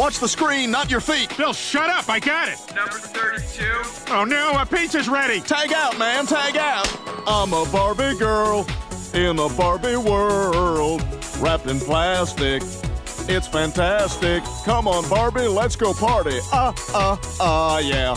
Watch the screen, not your feet. Bill, shut up. I got it. Number 32. Oh, no. A pizza's ready. Tag out, man, tag out. I'm a Barbie girl in a Barbie world, wrapped in plastic. It's fantastic. Come on, Barbie, let's go party. Ah, ah, ah, yeah.